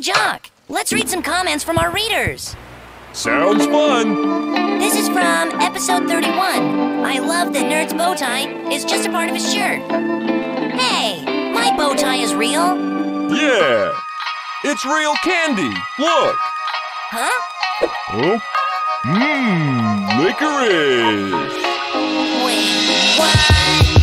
Jock, let's read some comments from our readers. Sounds fun. This is from episode 31. I love that Nerd's bow tie is just a part of his shirt. Hey, my bow tie is real. Yeah. It's real candy. Look. Huh? Oh. Mmm, licorice. Wait, what?